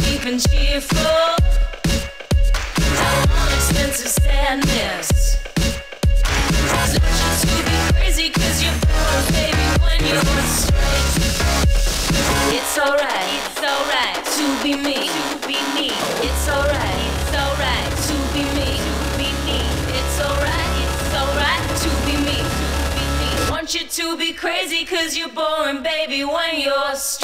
cheap and cheerful. I want expensive sadness. Want you to be crazy cause you're bored, baby, when you're straight. It's alright, it's alright to be me, to be me. It's alright, it's alright to be me, to be me. It's alright, it's alright to be me, to be me. Want you to be crazy cause you're boring, baby, when you're straight.